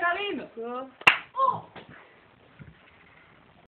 Tá pega! Tô.